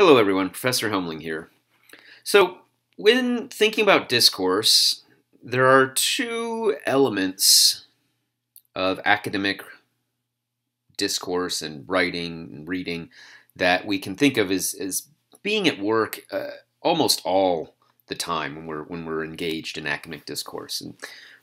Hello everyone, Professor Helmling here. So, when thinking about discourse, there are two elements of academic discourse and writing and reading that we can think of as, as being at work uh, almost all the time when we're when we're engaged in academic discourse. And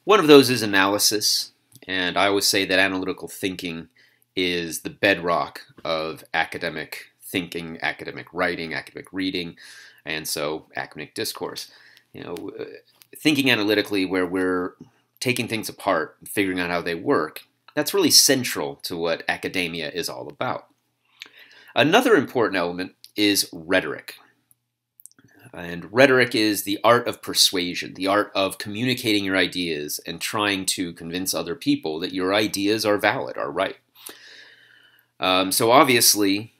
one of those is analysis, and I always say that analytical thinking is the bedrock of academic thinking, academic writing, academic reading, and so academic discourse. You know, uh, thinking analytically, where we're taking things apart, figuring out how they work, that's really central to what academia is all about. Another important element is rhetoric. And rhetoric is the art of persuasion, the art of communicating your ideas and trying to convince other people that your ideas are valid, are right. Um, so obviously,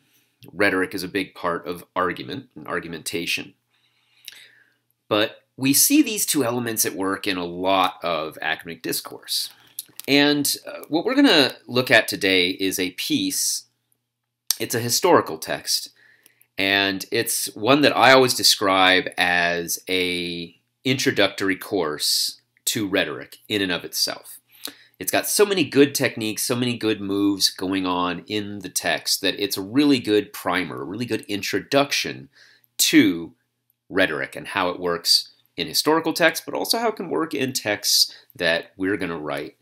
rhetoric is a big part of argument and argumentation. But we see these two elements at work in a lot of academic discourse. And uh, what we're going to look at today is a piece, it's a historical text, and it's one that I always describe as a introductory course to rhetoric in and of itself. It's got so many good techniques, so many good moves going on in the text that it's a really good primer, a really good introduction to rhetoric and how it works in historical texts, but also how it can work in texts that we're going to write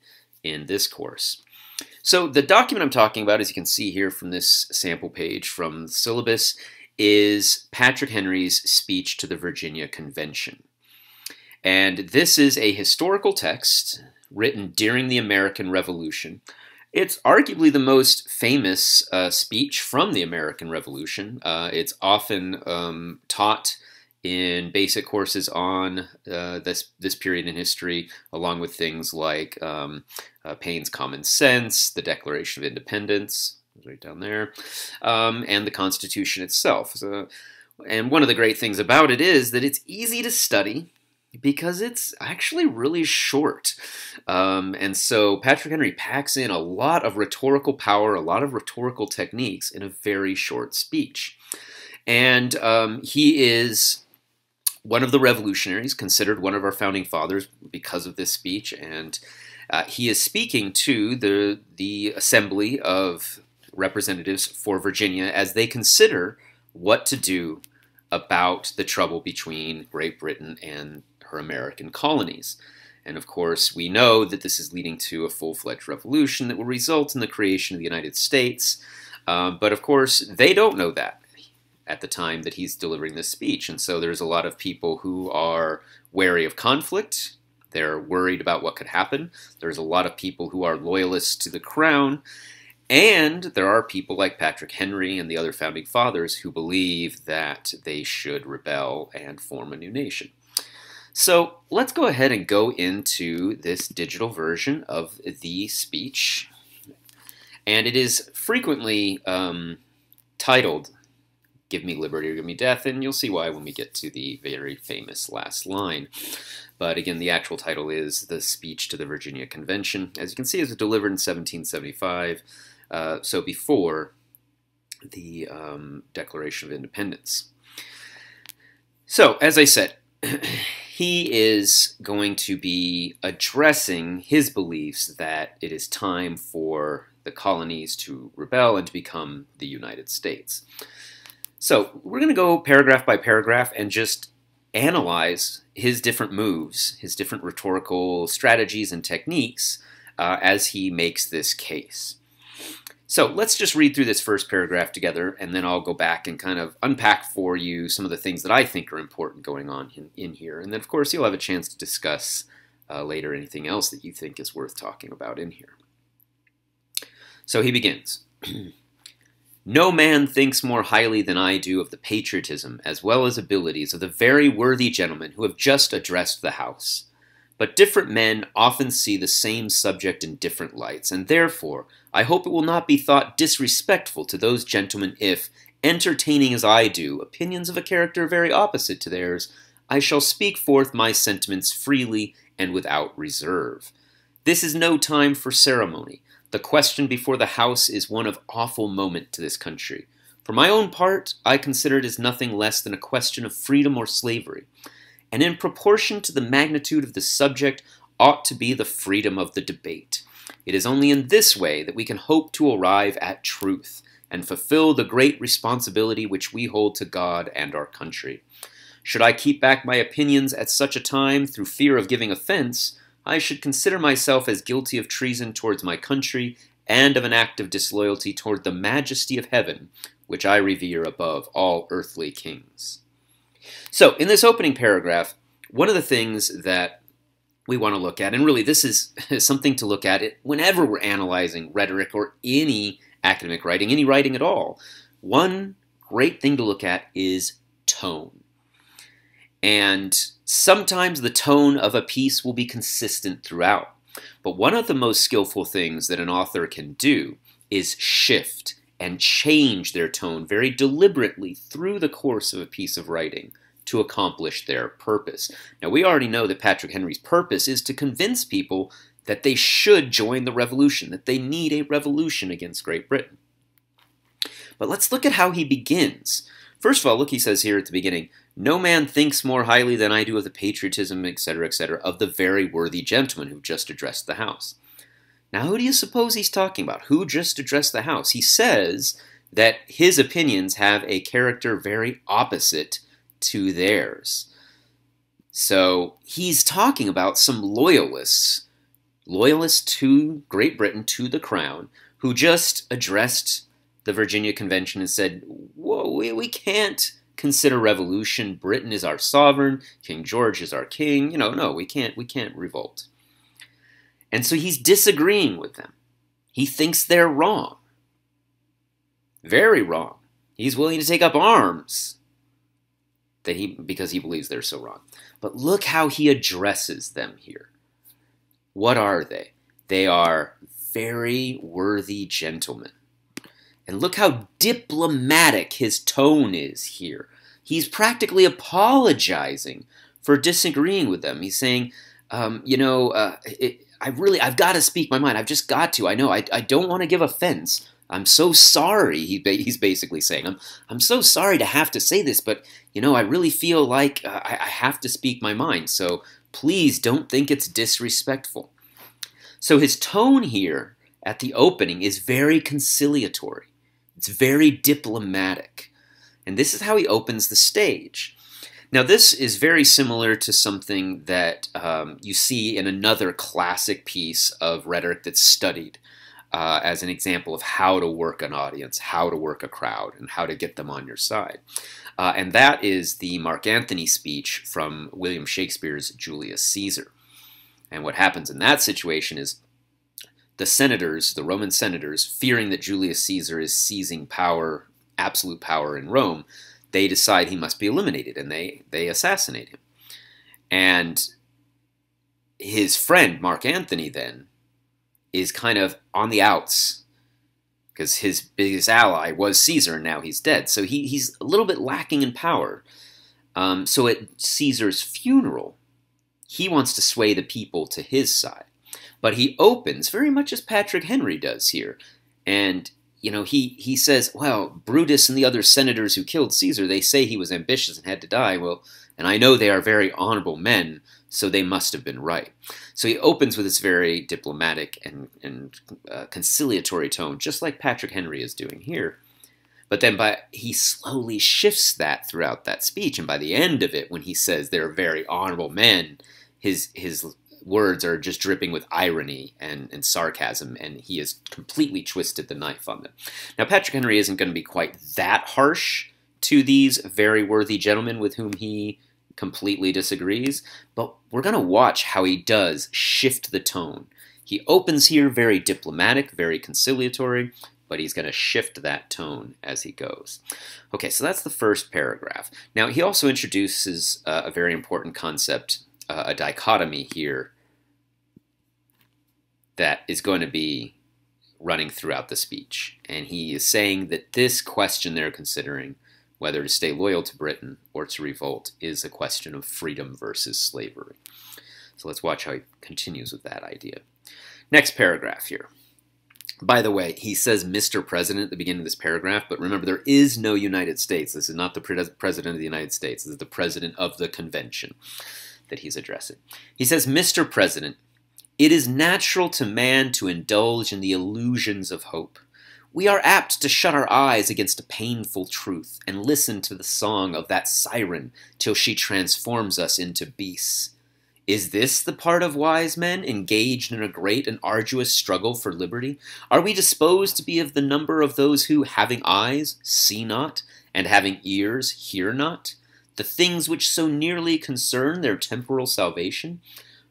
in this course. So the document I'm talking about, as you can see here from this sample page from the syllabus, is Patrick Henry's speech to the Virginia Convention. And this is a historical text written during the American Revolution. It's arguably the most famous uh, speech from the American Revolution. Uh, it's often um, taught in basic courses on uh, this this period in history, along with things like um, uh, Paine's Common Sense, the Declaration of Independence, right down there, um, and the Constitution itself. So, and one of the great things about it is that it's easy to study because it's actually really short. Um, and so Patrick Henry packs in a lot of rhetorical power, a lot of rhetorical techniques in a very short speech. And um, he is one of the revolutionaries, considered one of our founding fathers because of this speech. And uh, he is speaking to the, the Assembly of Representatives for Virginia as they consider what to do about the trouble between Great Britain and her American colonies. And of course, we know that this is leading to a full fledged revolution that will result in the creation of the United States. Uh, but of course, they don't know that at the time that he's delivering this speech. And so there's a lot of people who are wary of conflict. They're worried about what could happen. There's a lot of people who are loyalists to the crown. And there are people like Patrick Henry and the other founding fathers who believe that they should rebel and form a new nation. So let's go ahead and go into this digital version of the speech. And it is frequently um, titled, Give Me Liberty or Give Me Death, and you'll see why when we get to the very famous last line. But again, the actual title is The Speech to the Virginia Convention. As you can see, it was delivered in 1775, uh, so before the um, Declaration of Independence. So, as I said, he is going to be addressing his beliefs that it is time for the colonies to rebel and to become the United States. So we're going to go paragraph by paragraph and just analyze his different moves, his different rhetorical strategies and techniques uh, as he makes this case. So let's just read through this first paragraph together, and then I'll go back and kind of unpack for you some of the things that I think are important going on in, in here. And then, of course, you'll have a chance to discuss uh, later anything else that you think is worth talking about in here. So he begins. No man thinks more highly than I do of the patriotism as well as abilities of the very worthy gentlemen who have just addressed the House. But different men often see the same subject in different lights, and therefore I hope it will not be thought disrespectful to those gentlemen if, entertaining as I do opinions of a character very opposite to theirs, I shall speak forth my sentiments freely and without reserve. This is no time for ceremony. The question before the House is one of awful moment to this country. For my own part, I consider it as nothing less than a question of freedom or slavery, and in proportion to the magnitude of the subject ought to be the freedom of the debate. It is only in this way that we can hope to arrive at truth and fulfill the great responsibility which we hold to God and our country. Should I keep back my opinions at such a time through fear of giving offense, I should consider myself as guilty of treason towards my country and of an act of disloyalty toward the majesty of heaven, which I revere above all earthly kings. So, in this opening paragraph, one of the things that we want to look at, and really this is something to look at whenever we're analyzing rhetoric or any academic writing, any writing at all, one great thing to look at is tone. And sometimes the tone of a piece will be consistent throughout. But one of the most skillful things that an author can do is shift and change their tone very deliberately through the course of a piece of writing to accomplish their purpose. Now, we already know that Patrick Henry's purpose is to convince people that they should join the revolution, that they need a revolution against Great Britain. But let's look at how he begins. First of all, look, he says here at the beginning, No man thinks more highly than I do of the patriotism, etc., etc., of the very worthy gentleman who just addressed the House. Now, who do you suppose he's talking about? Who just addressed the House? He says that his opinions have a character very opposite to theirs. So he's talking about some loyalists, loyalists to Great Britain, to the crown, who just addressed the Virginia Convention and said, Whoa, we, we can't consider revolution. Britain is our sovereign, King George is our king. You know, no, we can't we can't revolt. And so he's disagreeing with them. He thinks they're wrong. Very wrong. He's willing to take up arms that he because he believes they're so wrong. But look how he addresses them here. What are they? They are very worthy gentlemen. And look how diplomatic his tone is here. He's practically apologizing for disagreeing with them. He's saying, um, you know, uh, it, I really, I've got to speak my mind. I've just got to. I know. I, I don't want to give offense. I'm so sorry. He, he's basically saying, I'm, I'm so sorry to have to say this, but you know, I really feel like uh, I, I have to speak my mind. So please don't think it's disrespectful. So his tone here at the opening is very conciliatory. It's very diplomatic. And this is how he opens the stage. Now, this is very similar to something that um, you see in another classic piece of rhetoric that's studied uh, as an example of how to work an audience, how to work a crowd, and how to get them on your side. Uh, and that is the Mark Antony speech from William Shakespeare's Julius Caesar. And what happens in that situation is the senators, the Roman senators, fearing that Julius Caesar is seizing power, absolute power in Rome, they decide he must be eliminated and they, they assassinate him. And his friend, Mark Antony, then, is kind of on the outs because his biggest ally was Caesar and now he's dead. So he, he's a little bit lacking in power. Um, so at Caesar's funeral, he wants to sway the people to his side. But he opens very much as Patrick Henry does here. And you know, he, he says, well, Brutus and the other senators who killed Caesar, they say he was ambitious and had to die. Well, and I know they are very honorable men, so they must have been right. So he opens with this very diplomatic and, and uh, conciliatory tone, just like Patrick Henry is doing here. But then by, he slowly shifts that throughout that speech, and by the end of it, when he says they're very honorable men, his his words are just dripping with irony and, and sarcasm, and he has completely twisted the knife on them. Now, Patrick Henry isn't going to be quite that harsh to these very worthy gentlemen with whom he completely disagrees, but we're going to watch how he does shift the tone. He opens here very diplomatic, very conciliatory, but he's going to shift that tone as he goes. Okay, so that's the first paragraph. Now, he also introduces uh, a very important concept, uh, a dichotomy here that is going to be running throughout the speech. And he is saying that this question they're considering, whether to stay loyal to Britain or to revolt, is a question of freedom versus slavery. So let's watch how he continues with that idea. Next paragraph here. By the way, he says Mr. President at the beginning of this paragraph, but remember, there is no United States. This is not the pre- President of the United States. This is the President of the Convention that he's addressing. He says, Mr. President, it is natural to man to indulge in the illusions of hope. We are apt to shut our eyes against a painful truth and listen to the song of that siren till she transforms us into beasts. Is this the part of wise men engaged in a great and arduous struggle for liberty? Are we disposed to be of the number of those who, having eyes, see not, and having ears, hear not, the things which so nearly concern their temporal salvation?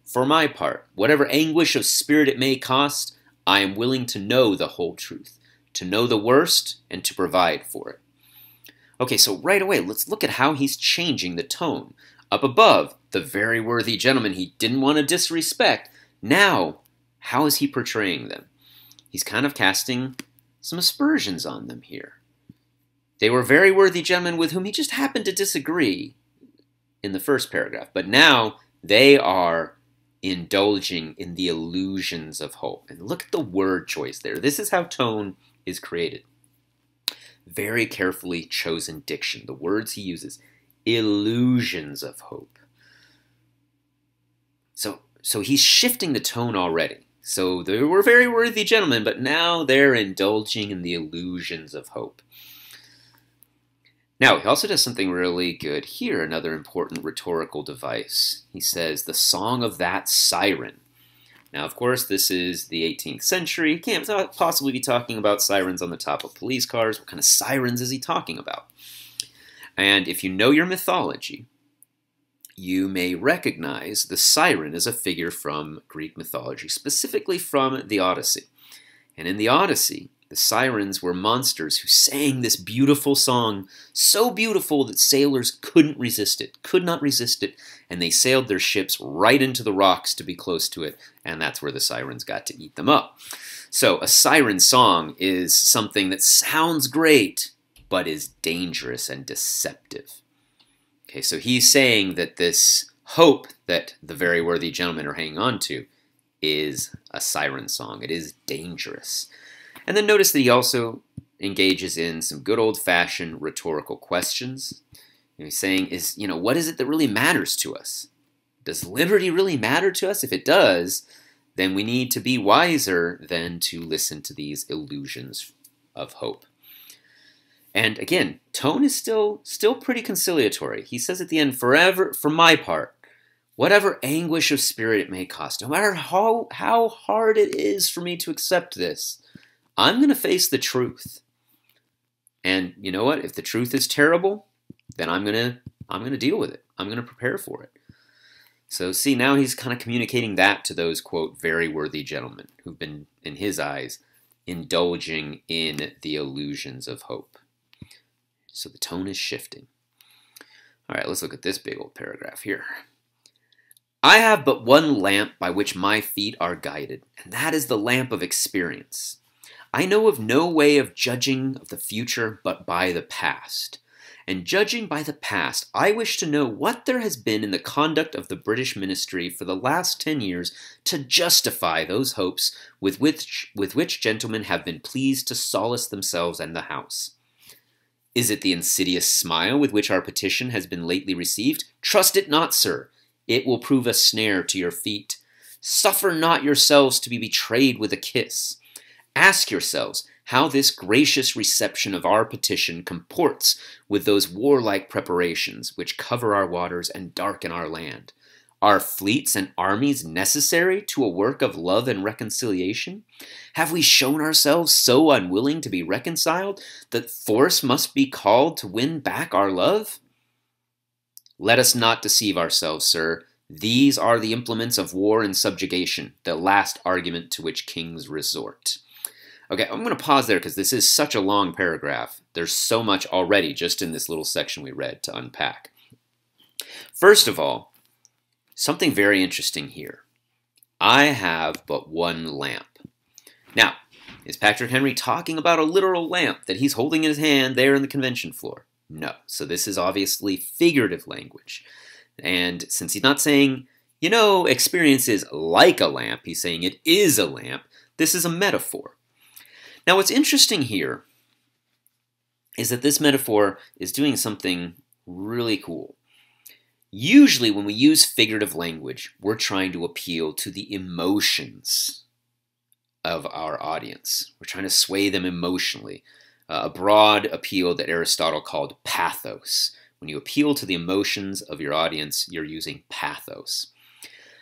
For my part, whatever anguish of spirit it may cost, I am willing to know the whole truth, to know the worst, and to provide for it. Okay, so right away, let's look at how he's changing the tone. Up above, the very worthy gentleman he didn't want to disrespect. Now, how is he portraying them? He's kind of casting some aspersions on them here. They were very worthy gentlemen with whom he just happened to disagree in the first paragraph, but now they are indulging in the illusions of hope. And look at the word choice there. This is how tone is created. Very carefully chosen diction. The words he uses illusions of hope. So, so he's shifting the tone already. So they were very worthy gentlemen, but now they're indulging in the illusions of hope. Now, he also does something really good here, another important rhetorical device. He says, the song of that siren. Now, of course, this is the 18th century. He can't possibly be talking about sirens on the top of police cars. What kind of sirens is he talking about? And if you know your mythology, you may recognize the siren as a figure from Greek mythology, specifically from the Odyssey. And in the Odyssey, the sirens were monsters who sang this beautiful song, so beautiful that sailors couldn't resist it, could not resist it, and they sailed their ships right into the rocks to be close to it, and that's where the sirens got to eat them up. So, a siren song is something that sounds great, but is dangerous and deceptive. Okay, so he's saying that this hope that the very worthy gentlemen are hanging on to is a siren song. It is dangerous. And then notice that he also engages in some good old fashioned rhetorical questions. he's saying, is, you know, what is it that really matters to us? Does liberty really matter to us? If it does, then we need to be wiser than to listen to these illusions of hope. And again, tone is still still pretty conciliatory. He says at the end, "Forever, for my part, whatever anguish of spirit it may cost, no matter how how hard it is for me to accept this, I'm going to face the truth. And you know what? If the truth is terrible, then I'm going to I'm going to deal with it. I'm going to prepare for it." So see, now he's kind of communicating that to those quote very worthy gentlemen who've been in his eyes indulging in the illusions of hope. So the tone is shifting. All right, let's look at this big old paragraph here. I have but one lamp by which my feet are guided, and that is the lamp of experience. I know of no way of judging of the future but by the past. And judging by the past, I wish to know what there has been in the conduct of the British ministry for the last ten years to justify those hopes with which, with which gentlemen have been pleased to solace themselves and the House. Is it the insidious smile with which our petition has been lately received? Trust it not, sir. It will prove a snare to your feet. Suffer not yourselves to be betrayed with a kiss. Ask yourselves how this gracious reception of our petition comports with those warlike preparations which cover our waters and darken our land. Are fleets and armies necessary to a work of love and reconciliation? Have we shown ourselves so unwilling to be reconciled that force must be called to win back our love? Let us not deceive ourselves, sir. These are the implements of war and subjugation, the last argument to which kings resort. Okay, I'm going to pause there because this is such a long paragraph. There's so much already just in this little section we read to unpack. First of all, Something very interesting here. I have but one lamp. Now, is Patrick Henry talking about a literal lamp that he's holding in his hand there in the convention floor? No. So this is obviously figurative language. And since he's not saying, you know, experience is like a lamp, he's saying it is a lamp, this is a metaphor. Now, what's interesting here is that this metaphor is doing something really cool. Usually, when we use figurative language, we're trying to appeal to the emotions of our audience. We're trying to sway them emotionally. Uh, a broad appeal that Aristotle called pathos. When you appeal to the emotions of your audience, you're using pathos.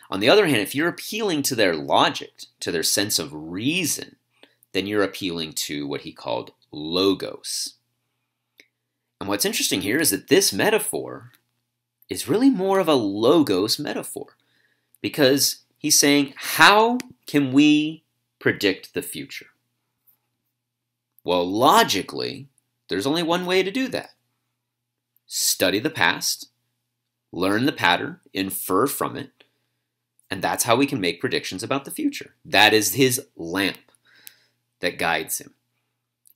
On the other hand, if you're appealing to their logic, to their sense of reason, then you're appealing to what he called logos. And what's interesting here is that this metaphor is really more of a logos metaphor because he's saying, how can we predict the future? Well, logically, there's only one way to do that study the past, learn the pattern, infer from it, and that's how we can make predictions about the future. That is his lamp that guides him,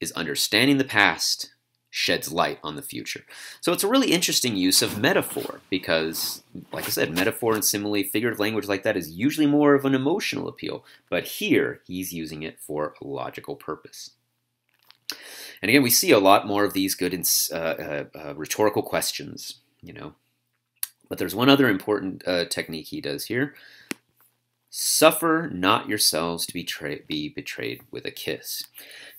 is understanding the past sheds light on the future. So it's a really interesting use of metaphor because, like I said, metaphor and simile, figurative language like that is usually more of an emotional appeal, but here he's using it for a logical purpose. And again, we see a lot more of these good uh, uh, uh, rhetorical questions, you know. But there's one other important uh, technique he does here. Suffer not yourselves to betray, be betrayed with a kiss.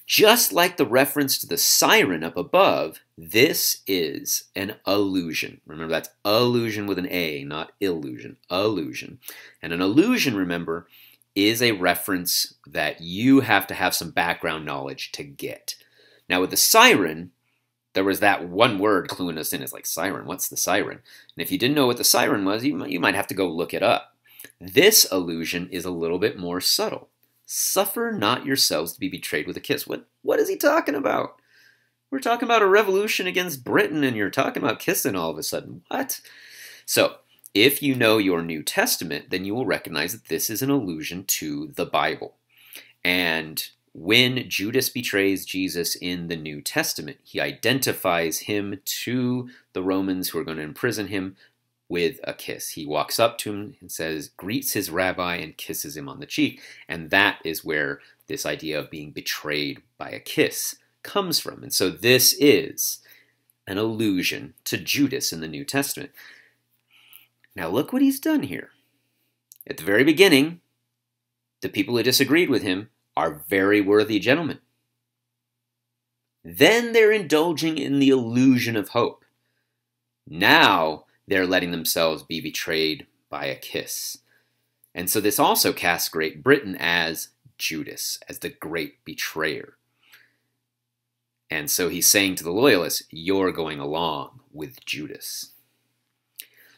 Just like the reference to the siren up above, this is an allusion. Remember, that's allusion with an A, not illusion. Allusion. And an allusion, remember, is a reference that you have to have some background knowledge to get. Now, with the siren, there was that one word cluing us in. It's like, siren, what's the siren? And if you didn't know what the siren was, you you might have to go look it up. This allusion is a little bit more subtle. Suffer not yourselves to be betrayed with a kiss. What, what is he talking about? We're talking about a revolution against Britain, and you're talking about kissing all of a sudden. What? So, if you know your New Testament, then you will recognize that this is an allusion to the Bible. And when Judas betrays Jesus in the New Testament, he identifies him to the Romans who are going to imprison him with a kiss. He walks up to him and says, greets his rabbi and kisses him on the cheek. And that is where this idea of being betrayed by a kiss comes from. And so this is an allusion to Judas in the New Testament. Now look what he's done here. At the very beginning, the people who disagreed with him are very worthy gentlemen. Then they're indulging in the illusion of hope. Now they're letting themselves be betrayed by a kiss. And so this also casts Great Britain as Judas, as the great betrayer. And so he's saying to the loyalists, You're going along with Judas.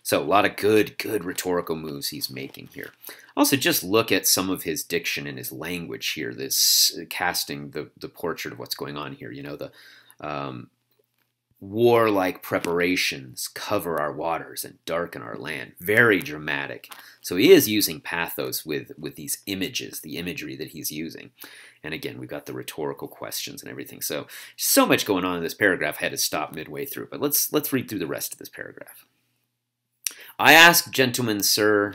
So a lot of good, good rhetorical moves he's making here. Also, just look at some of his diction and his language here. This casting the the portrait of what's going on here. You know the um, warlike preparations cover our waters and darken our land. Very dramatic. So he is using pathos with, with these images, the imagery that he's using. And again, we've got the rhetorical questions and everything. So so much going on in this paragraph. I had to stop midway through. But let's let's read through the rest of this paragraph. I ask, gentlemen, sir,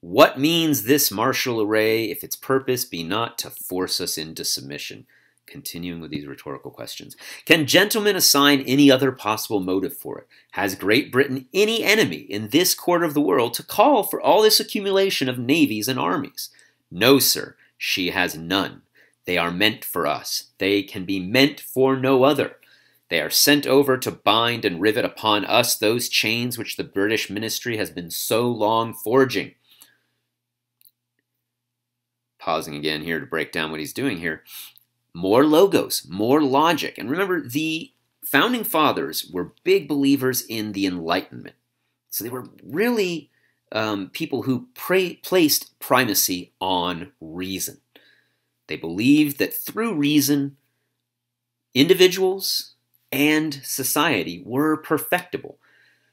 what means this martial array if its purpose be not to force us into submission? Continuing with these rhetorical questions. Can gentlemen assign any other possible motive for it? Has Great Britain any enemy in this quarter of the world to call for all this accumulation of navies and armies? No, sir, she has none. They are meant for us. They can be meant for no other. They are sent over to bind and rivet upon us those chains which the British ministry has been so long forging. Pausing again here to break down what he's doing here more logos, more logic. And remember, the founding fathers were big believers in the Enlightenment. So they were really um, people who placed primacy on reason. They believed that through reason, individuals and society were perfectible.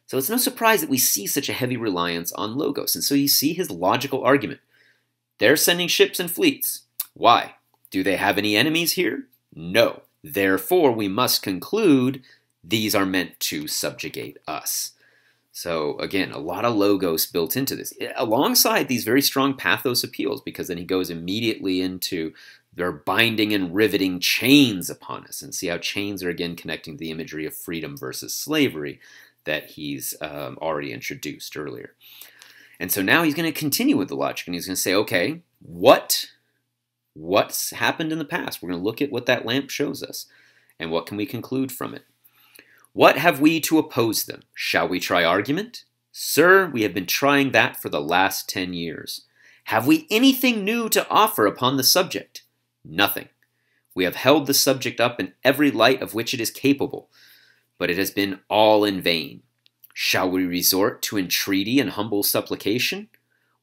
So it's no surprise that we see such a heavy reliance on logos. And so you see his logical argument. They're sending ships and fleets. Why? Do they have any enemies here? No. Therefore, we must conclude these are meant to subjugate us. So again, a lot of logos built into this, alongside these very strong pathos appeals, because then he goes immediately into They're binding and riveting chains upon us. And see how chains are again connecting the imagery of freedom versus slavery that he's um, already introduced earlier. And so now he's going to continue with the logic and he's going to say, okay, what what's happened in the past? We're going to look at what that lamp shows us and what can we conclude from it. What have we to oppose them? Shall we try argument? Sir, we have been trying that for the last ten years. Have we anything new to offer upon the subject? Nothing. We have held the subject up in every light of which it is capable, but it has been all in vain. Shall we resort to entreaty and humble supplication?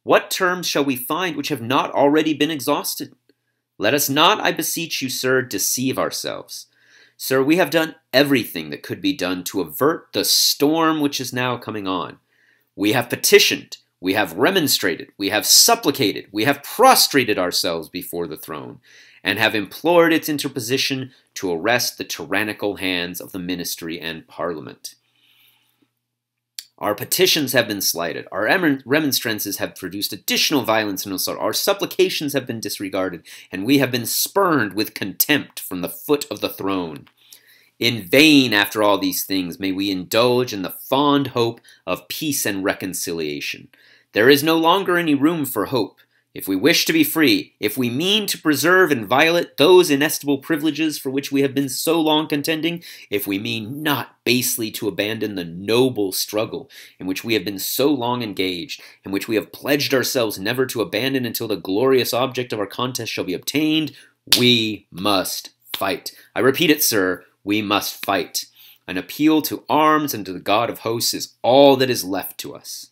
What terms shall we find which have not already been exhausted? Let us not, I beseech you, sir, deceive ourselves. Sir, we have done everything that could be done to avert the storm which is now coming on. We have petitioned, we have remonstrated, we have supplicated, we have prostrated ourselves before the throne, and have implored its interposition to arrest the tyrannical hands of the ministry and parliament. Our petitions have been slighted. Our remonstrances have produced additional violence and assault. Our supplications have been disregarded, and we have been spurned with contempt from the foot of the throne. In vain, after all these things, may we indulge in the fond hope of peace and reconciliation. There is no longer any room for hope. If we wish to be free, if we mean to preserve inviolate those inestimable privileges for which we have been so long contending, if we mean not basely to abandon the noble struggle in which we have been so long engaged, in which we have pledged ourselves never to abandon until the glorious object of our contest shall be obtained, we must fight. I repeat it, sir, we must fight. An appeal to arms and to the God of hosts is all that is left to us.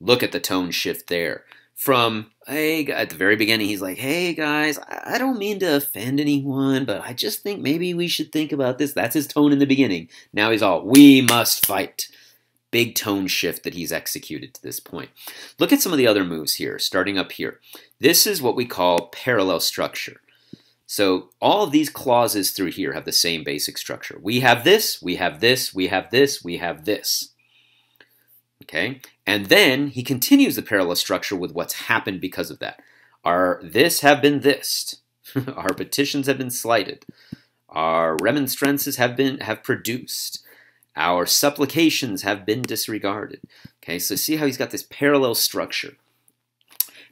Look at the tone shift there from hey at the very beginning he's like hey guys i don't mean to offend anyone but i just think maybe we should think about this. That's his tone in the beginning. Now he's all we must fight. Big tone shift that he's executed to this point. Look at some of the other moves here starting up here. This is what we call parallel structure. So all of these clauses through here have the same basic structure. We have this we have this we have this we have this. Okay, and then he continues the parallel structure with what's happened because of that. Our this have been this. Our petitions have been slighted. Our remonstrances have been have produced. Our supplications have been disregarded. Okay, so see how he's got this parallel structure.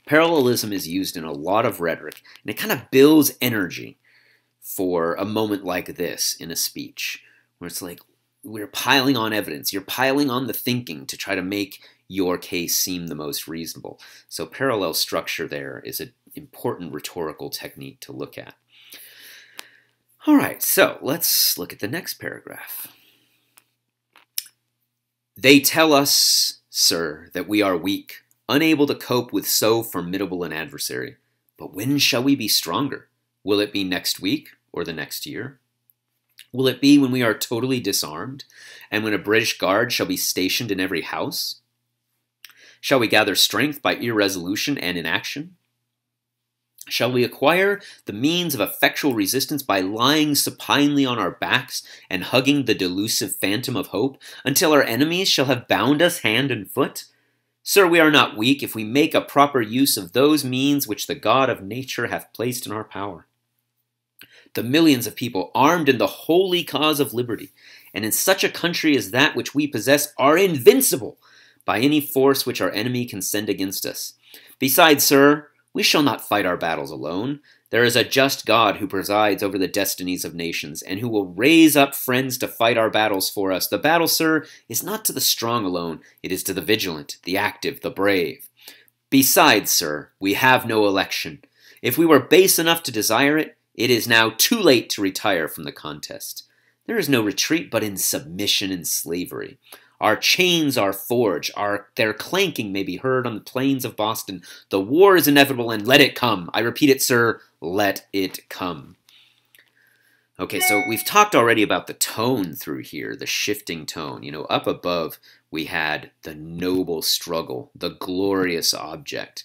Parallelism is used in a lot of rhetoric, and it kind of builds energy for a moment like this in a speech, where it's like, we're piling on evidence. You're piling on the thinking to try to make your case seem the most reasonable. So parallel structure there is an important rhetorical technique to look at. All right, so let's look at the next paragraph. They tell us, sir, that we are weak, unable to cope with so formidable an adversary. But when shall we be stronger? Will it be next week or the next year? Will it be when we are totally disarmed, and when a British guard shall be stationed in every house? Shall we gather strength by irresolution and inaction? Shall we acquire the means of effectual resistance by lying supinely on our backs and hugging the delusive phantom of hope until our enemies shall have bound us hand and foot? Sir, we are not weak if we make a proper use of those means which the God of nature hath placed in our power the millions of people armed in the holy cause of liberty, and in such a country as that which we possess, are invincible by any force which our enemy can send against us. Besides, sir, we shall not fight our battles alone. There is a just God who presides over the destinies of nations, and who will raise up friends to fight our battles for us. The battle, sir, is not to the strong alone, it is to the vigilant, the active, the brave. Besides, sir, we have no election. If we were base enough to desire it, it is now too late to retire from the contest. There is no retreat but in submission and slavery. Our chains are forged, our, their clanking may be heard on the plains of Boston. The war is inevitable, and let it come. I repeat it, sir, let it come. Okay, so we've talked already about the tone through here, the shifting tone. You know, up above we had the noble struggle, the glorious object.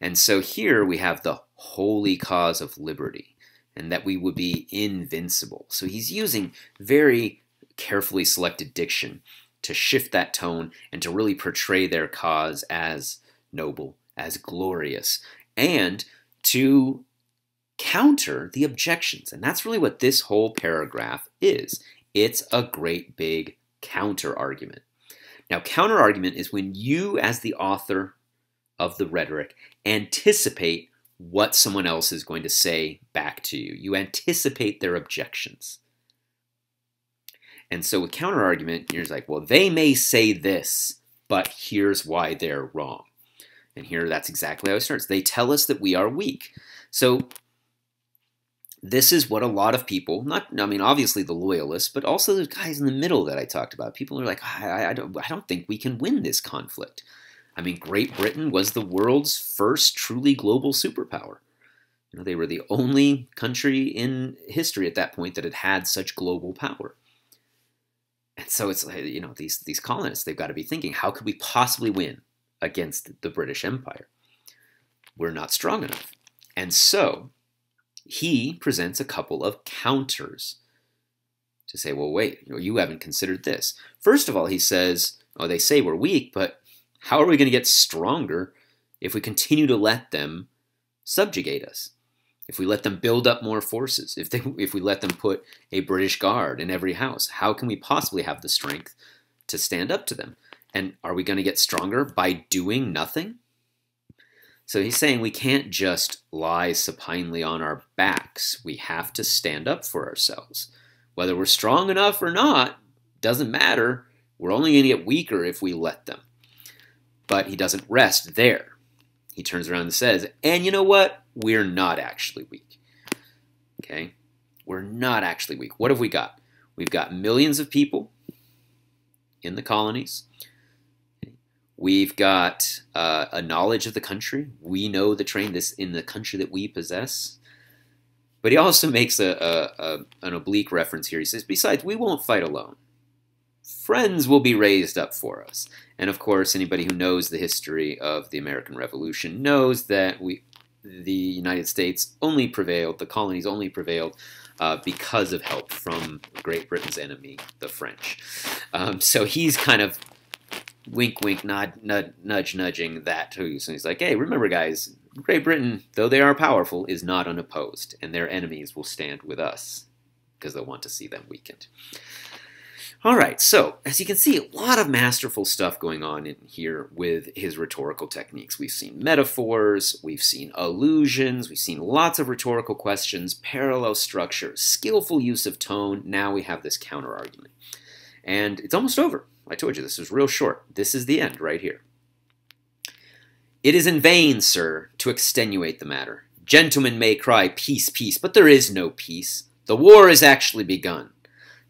And so here we have the holy cause of liberty and that we would be invincible. So he's using very carefully selected diction to shift that tone and to really portray their cause as noble, as glorious, and to counter the objections. And that's really what this whole paragraph is. It's a great big counter argument. Now, counter argument is when you, as the author of the rhetoric, anticipate what someone else is going to say back to you. You anticipate their objections. And so with counterargument, you're like, well, they may say this, but here's why they're wrong. And here that's exactly how it starts. They tell us that we are weak. So this is what a lot of people, not I mean obviously the loyalists, but also the guys in the middle that I talked about. People are like, I, I, don't I don't think we can win this conflict. I mean, Great Britain was the world's first truly global superpower. You know, they were the only country in history at that point that had had such global power. And so it's you know, these these colonists, they've got to be thinking, how could we possibly win against the British Empire? We're not strong enough. And so he presents a couple of counters to say, well, wait, you haven't considered this. First of all, he says, oh, they say we're weak, but how are we going to get stronger if we continue to let them subjugate us? If we let them build up more forces, if, they, if we let them put a British guard in every house, how can we possibly have the strength to stand up to them? And are we going to get stronger by doing nothing? So he's saying we can't just lie supinely on our backs. We have to stand up for ourselves. Whether we're strong enough or not doesn't matter. We're only going to get weaker if we let them. But he doesn't rest there. He turns around and says, and you know what? We're not actually weak. Okay? We're not actually weak. What have we got? We've got millions of people in the colonies. We've got uh, a knowledge of the country. We know the train this in the country that we possess. But he also makes a, a, a, an oblique reference here. He says, besides, we won't fight alone. Friends will be raised up for us. And of course, anybody who knows the history of the American Revolution knows that we, the United States only prevailed, the colonies only prevailed uh, because of help from Great Britain's enemy, the French. Um, so he's kind of wink, wink, nod, nudge, nudge, nudging that too. So he's like, hey, remember, guys, Great Britain, though they are powerful, is not unopposed, and their enemies will stand with us because they'll want to see them weakened. All right, so as you can see, a lot of masterful stuff going on in here with his rhetorical techniques. We've seen metaphors, we've seen allusions, we've seen lots of rhetorical questions, parallel structure, skillful use of tone. Now we have this counter argument. And it's almost over. I told you this was real short. This is the end right here. It is in vain, sir, to extenuate the matter. Gentlemen may cry, peace, peace, but there is no peace. The war is actually begun.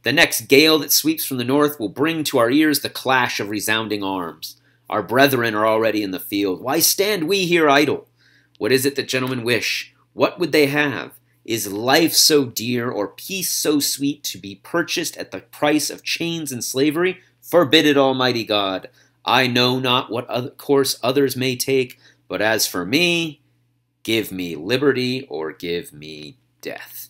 The next gale that sweeps from the north will bring to our ears the clash of resounding arms. Our brethren are already in the field. Why stand we here idle? What is it that gentlemen wish? What would they have? Is life so dear, or peace so sweet, to be purchased at the price of chains and slavery? Forbid it, Almighty God. I know not what other course others may take, but as for me, give me liberty or give me death.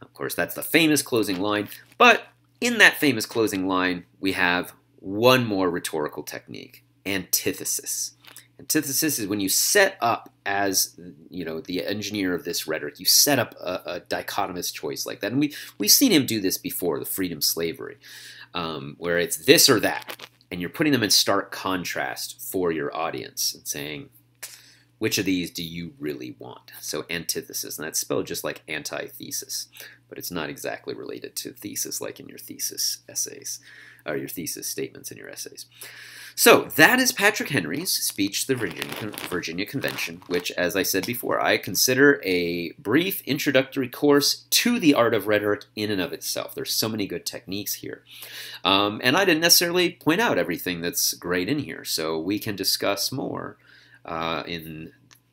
Of course, that's the famous closing line, but in that famous closing line, we have one more rhetorical technique antithesis. Antithesis is when you set up as you know the engineer of this rhetoric, you set up a, a dichotomous choice like that, and we we've seen him do this before, the freedom slavery, um, where it's this or that, and you're putting them in stark contrast for your audience and saying, which of these do you really want? So antithesis, and that's spelled just like antithesis, but it's not exactly related to thesis like in your thesis essays, or your thesis statements in your essays. So that is Patrick Henry's speech to the Virginia, Virginia Convention, which, as I said before, I consider a brief introductory course to the art of rhetoric in and of itself. There's so many good techniques here. Um, and I didn't necessarily point out everything that's great in here, so we can discuss more uh, in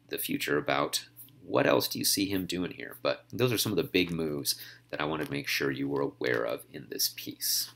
the future about what else do you see him doing here. But those are some of the big moves that I want to make sure you were aware of in this piece.